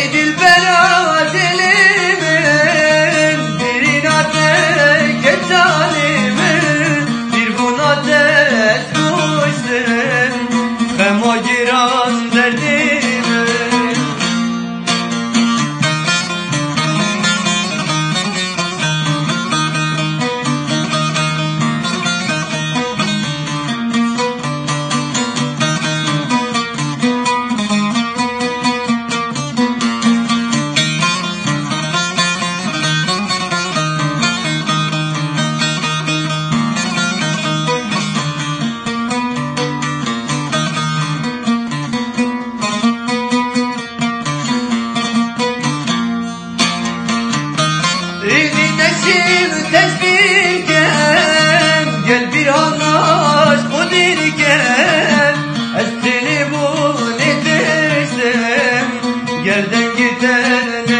Ey dilbera dilimin Bir inate geç halimin Bir buna dert kuştum Fema giran derdime Rivineşim tesbih gel Gel bir anlaş bu dil gel Estini bu nedirsen Yerden gider